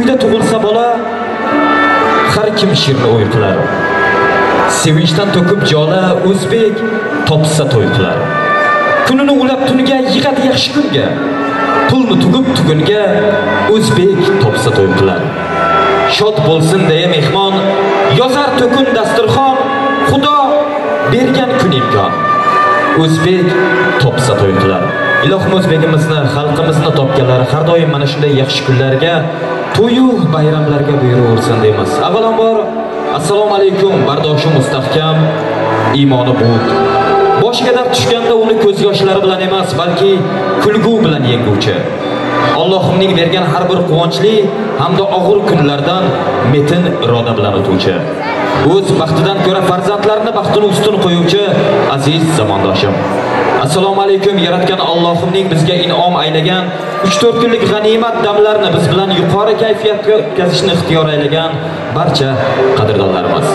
uyda tug'ilsa bola har kim shirni o'y qilar. Sevinchdan to'kib jola o'zbek topsa to'y qilar. Kunini ulab tuniga yig'adi yaxshi kunga. Pulni tugib tugunga o'zbek topsa to'y qilar. Shod bo'lsin deya mehmon yozar to'kun dasturxon xudo bergan kun imkon. O'zbek topsa to'y qilar. Ilohim o'zbegimizni xalqimizni topganlari har doim mana shunday yaxshi kunlarga to'yu bayramlarga buyuraversin deymiz. Avvalambor assalomu alaykum bardoshi mustahkam iymoni bo'ld boshiga dard tushganda uni ko'z yoshlari bilan emas balki kulgu bilan yenguvchi. Allohimning bergan har bir quvonchli hamda og'ir kunlardan metin iroda bilan o'tuvchi. O'z baxtidan ko'ra farzandlarini baxtini ustun qo'yuvchi aziz zamondoshim. Assalomu alaykum yaratgan Allohimning bizga in'om aylagan 3-4 kunlik g'animat damlarini biz bilan yuqori kayfiyatga o'tkazishni ixtiyor aylagan barcha qadrdonlarimiz.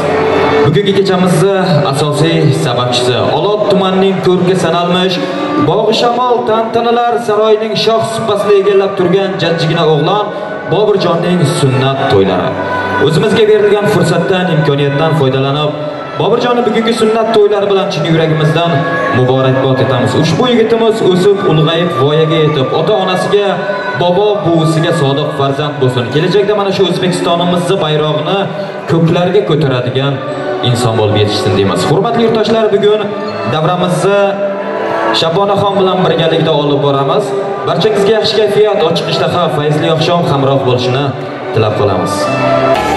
Bugungi kechamizni asosiy sababchisi Olot tumanining ko'rki sanalmish bog'i shamol tantanalar saroyining shoh suppasida egallab turgan jajjigina o'g'lon Bobirjonning sunnat to'ylari o'zimizga berilgan fursatdan imkoniyatdan foydalanib boburjonni bugungi sunnat to'ylari bilan chin yuragimizdan muborakbod etamiz. Ushbu yigitimiz o'sib, ulg'ayib, voyaga yetib, ota-onasiga, bobo, buvisiga sodiq farzand bo'lsin. Kelajakda mana shu O'zbekistonimizni bayrog'ini ko'klarga ko'taradigan inson bo'lib yetishsin deymiz. Hurmatli yurtdoshlar, bugun davramizni Shabonaxon bilan birgalikda olib boramiz. Barchangizga yaxshi kayfiyat, ochiq ishtaha, fayzli oqshom hamroh bo'lishini tilab qolamiz.